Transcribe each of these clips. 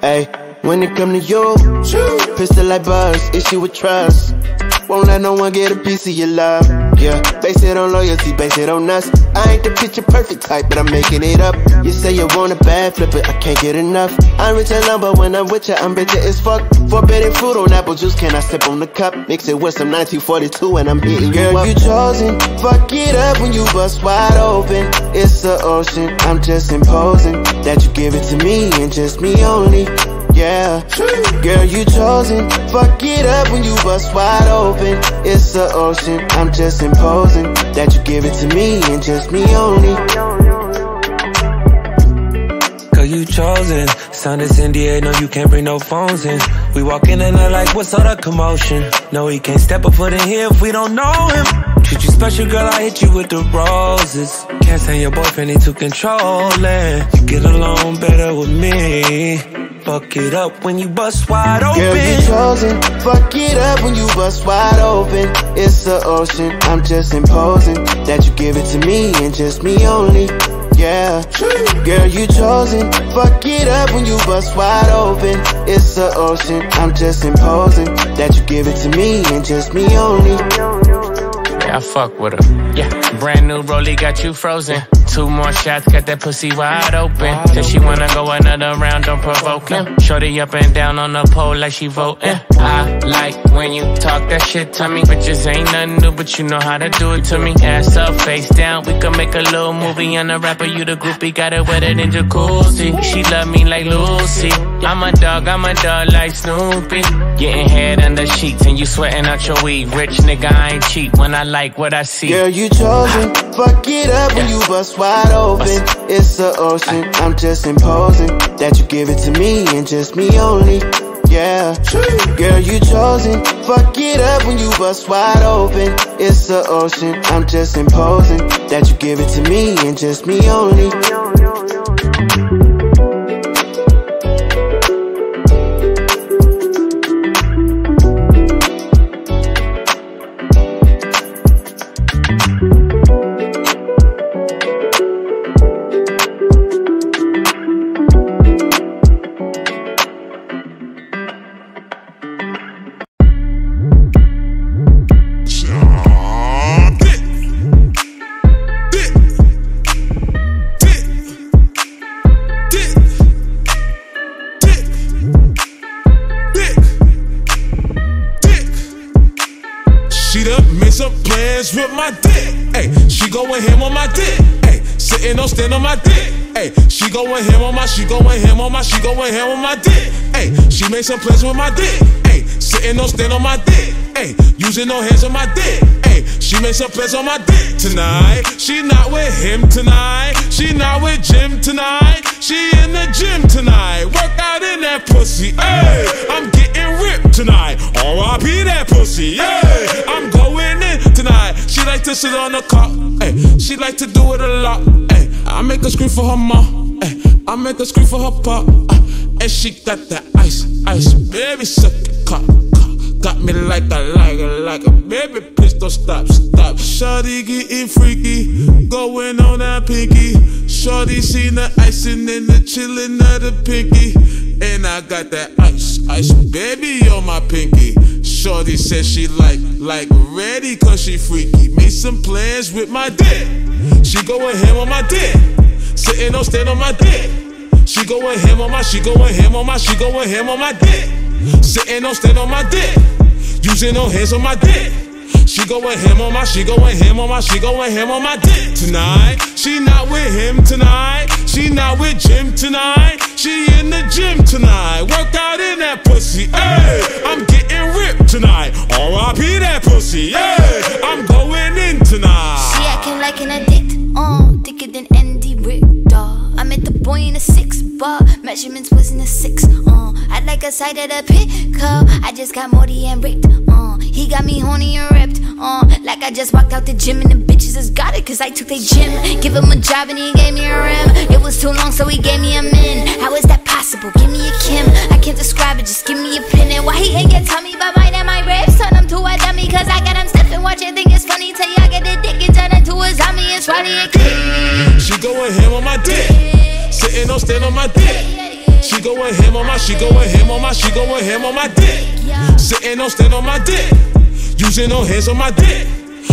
Hey, when it come to you, pistol like buzz, issue with trust. Won't let no one get a piece of your love. Yeah, base it on loyalty, base it on us. I ain't the picture perfect type, but I'm making it up. You say you want a bad flip it, I can't get enough. I'm rich and lumber when I'm with you, I'm bitter as fuck. Forbidden fruit on apple juice, can I sip on the cup? Mix it with some 1942 and I'm hitting Girl, you up. you chosen, fuck it up when you bust wide open. It's the ocean, I'm just imposing that you give it to me and just me only yeah. Girl, you chosen. Fuck it up when you bust wide open. It's the ocean. I'm just imposing that you give it to me and just me only. Girl, you chosen. Sign this NDA, no, you can't bring no phones in. We walk in and they're like, what's all the commotion? No, he can't step a foot in here if we don't know him. Treat you special, girl, I hit you with the roses. Can't stand your boyfriend, he too controlling. You get along better with me. Fuck it up when you bust wide open. Girl, you chosen. Fuck it up when you bust wide open. It's the ocean. I'm just imposing that you give it to me and just me only. Yeah. Girl, you chosen. Fuck it up when you bust wide open. It's the ocean. I'm just imposing that you give it to me and just me only. Yeah, I fuck with her. Yeah, brand new rollie got you frozen. Two more shots, got that pussy wide open. Said she wanna go another round, don't provoke him. Shorty up and down on the pole like she voting. I like when you talk that shit to me. Bitches ain't nothing new, but you know how to do it to me. Ass up, face down, we can make a little movie. On the rapper, you the groupie, got it wetter than jacuzzi. She love me like Lucy. I'm a dog, I'm a dog like Snoopy. Getting head under sheets and you sweating out your weed. Rich nigga, I ain't cheap when I like what I see. Girl, you chosen. Fuck it up when you bust wide open. It's the ocean. I'm just imposing that you give it to me and just me only. Yeah, girl, you chosen. Fuck it up when you bust wide open. It's the ocean. I'm just imposing that you give it to me and just me only. Going ham on my, she going ham on my, she going ham on my dick. Hey, she made some plans with my dick. Hey, sitting no stand on my dick. Hey, using no hands on my dick. Hey, she made some plans on my dick tonight. She not with him tonight. She not with Jim tonight. She in the gym tonight. Work out in that pussy. Hey, I'm getting ripped tonight. R.I.P. that pussy. Hey, I'm going in tonight. She like to sit on the cop. Hey, she like to do it a lot. Hey, I make her scream for her mom. I make her scream for her pop. Uh, and she got that ice, ice, baby, suck it, cock, Got me like a, like a, like a, baby, please don't stop, stop. Shawty getting freaky, going on that pinky. Shawty seen the icing and the chillin' of the pinky. And I got that ice, ice, baby, on my pinky. Shorty said she like, like ready cause she freaky. Made some plans with my dick. She going ham on my dick. Sitting on stand on my dick. She going ham on my, she going ham on my, she going ham on my dick. Sitting on stand on my dick. Using no hands on my dick. She going him on my, she going him on my, she going him on my dick tonight. She not with him tonight. She not with Jim tonight. She in the gym tonight. Work out in that pussy. Hey, I'm getting ripped tonight. R.I.P. that pussy. Hey, I'm going in tonight. She acting like an addict. Uh, thicker than Andy Richter. I met the boy in a six bar. Measurements was in a six. Uh, I like a side of the pickup. I just got Morty and ripped. He got me horny and ripped. Uh, like I just walked out the gym and the bitches has got it. Cause I took their gym. Give him a job and he gave me a rim. It was too long, so he gave me a min. How is that possible? Give me a Kim. I can't describe it, just give me a pin. And why he ain't get tummy by mine and my ribs? Turn him to a dummy. Cause I got him stiff and watch it. Think it's funny till y'all get the dick and turn into a zombie. It's funny and She going ham on my dick. Sitting on stand on my dick. She going ham on my, she going ham on my, she going ham on my dick. Sitting on stand on my dick. Using no hands on my dick.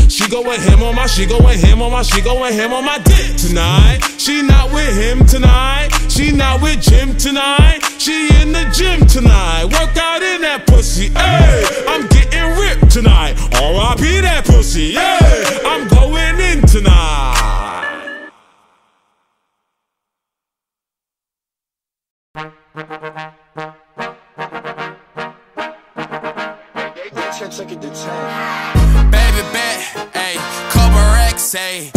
She going ham on my, she going ham on my, she going ham on my dick tonight. She not with him tonight. She not with Jim tonight. She in the gym tonight. Work out in that pussy. Hey, I'm getting ripped tonight. R.I.P. that pussy. Hey, racks,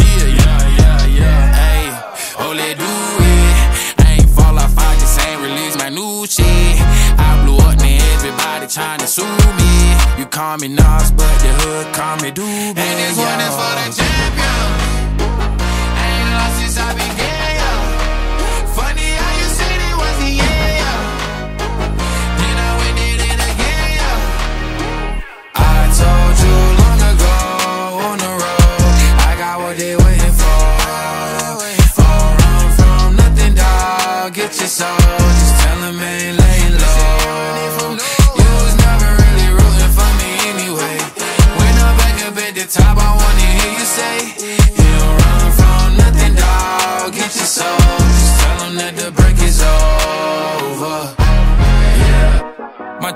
oh, let do it. I ain't fall off, I just ain't release my new shit. I blew up, now everybody tryna sue me. You call me Nas, but the hood call me Doobie. And this one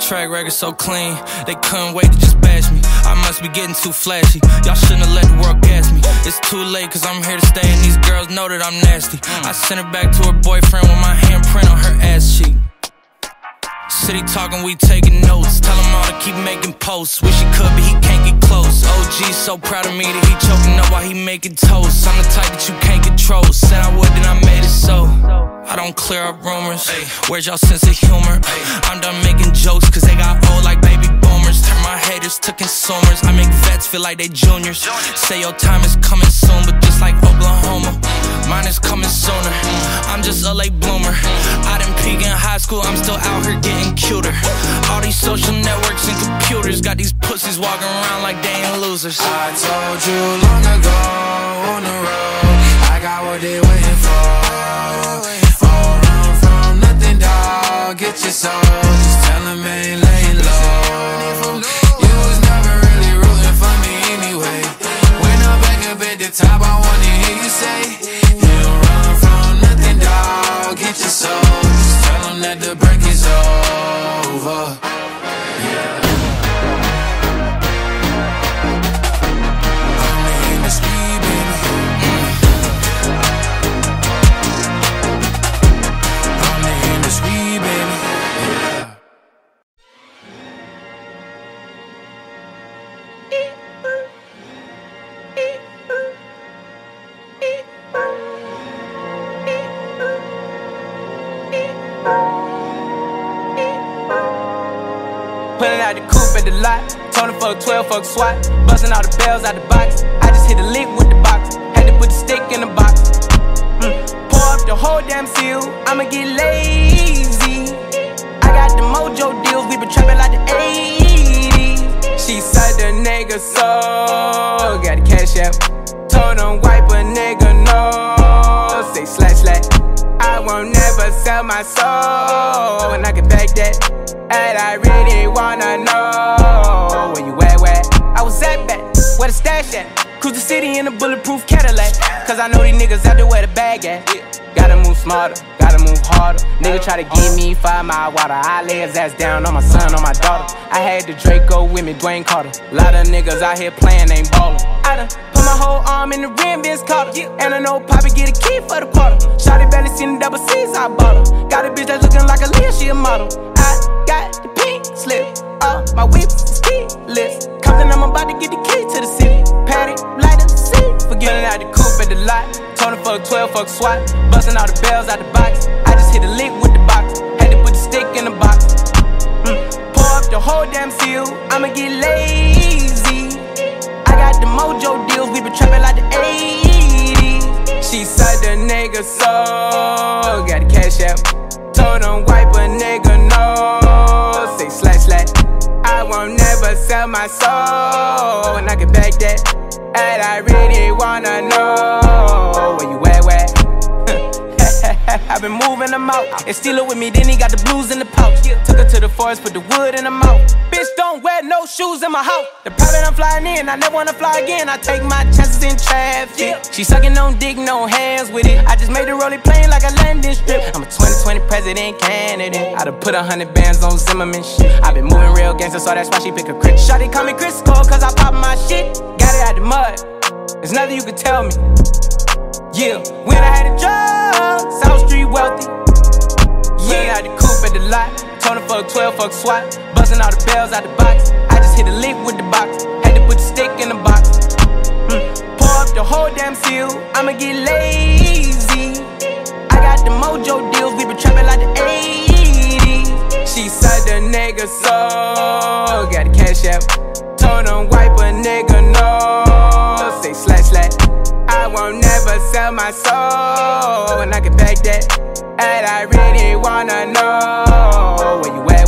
track record so clean, they couldn't wait to just bash me. I must be getting too flashy. Y'all shouldn't have let the world gas me. It's too late, cause I'm here to stay, and these girls know that I'm nasty. I sent her back to her boyfriend with my handprint on her ass cheek. City talking, we taking notes. Tell him all to keep making posts. Wish he could, but he can't get close. OG so proud of me that he choking up while he making toast. I'm the type that you can't control. Said I would, then I made it so. I don't clear up rumors. Where's y'all sense of humor? I'm done making jokes, cause they got feel like they juniors. Say your time is coming soon, but just like Oklahoma, mine is coming sooner. I'm just a late bloomer. I didn't peak in high school, I'm still out here getting cuter. All these social networks and computers got these pussies walking around like they ain't losers. I told you long ago on the road, I got what they waiting for. Don't run from nothing, dog. Get your soul, the lot. Told him fuck 12, fuck SWAT. Busting all the bells out the box. I just hit a lick with the box. Had to put the stick in the box. Mm. Pour up the whole damn seal. I'ma get lazy. I got the mojo deals. We been trapping like the 80s. She said the nigga so. Got the cash out. Told him wipe a nigga never sell my soul. And I can back that. And I really wanna know where you at, where I was at back, where the stash at. Cruise the city in a bulletproof Cadillac. Cause I know these niggas out there where the bag at. Gotta move smarter, gotta move harder. Nigga try to give me five mile water. I lay his ass down on my son, on my daughter. I had the Draco with me, Dwayne Carter. Lot of niggas out here playing, ain't ballin'. I my whole arm in the rim, Vince Carter. And I know Poppy get a key for the quarter. Shotty belly seen the double C's, I bought her. Got a bitch that's looking like a Leah, she a model. I got the pink slip. Uh, my whip is keyless. Compton, I'm about to get the key to the city. Patty, light up the seat. Forgetting out the coupe at the lot. Tony fuck 12, fuck SWAT. Busting all the bells out the box. I just hit a lick with the box. Had to put the stick in the box. Mm. Pour up the whole damn seal. I'ma get lazy. I got the mojo deals. We been trapping like the 80s. She said the nigga so. Got the cash out. Told him wipe a nigga no. Say slash slash. I won't never sell my soul. And I can back that. And I really wanna know where you at? I've been moving them out. And steal it with me, then he got the blues in the pouch. Took her to the forest, put the wood in the mouth. Bitch, don't wear no shoes in my house. The private I'm flying in, I never wanna fly again. I take my chances in traffic. She sucking on dick, no hands with it. I just made the rolling plane like a landing strip. I'm a 2020 president candidate. I done put a hundred bands on Zimmerman shit. i been moving real gangster, so that's why she pick a crit. Shotty call me Crisco, cause I pop my shit. Got it out the mud. There's nothing you can tell me. Yeah, when I had a job, South Street wealthy. Yeah, I had the coupe at the lot. Tony fuck 12, fuck SWAT. Busting all the bells out the box. I just hit a lick with the box. Had to put the stick in the box. Mm. Pour up the whole damn seal. I'ma get lazy. I got the mojo deals. We been trapping like the 80s. She said the nigga so. Got the cash out. Told him wipe a nigga no won't never sell my soul. And I can back that And I really wanna know Where you at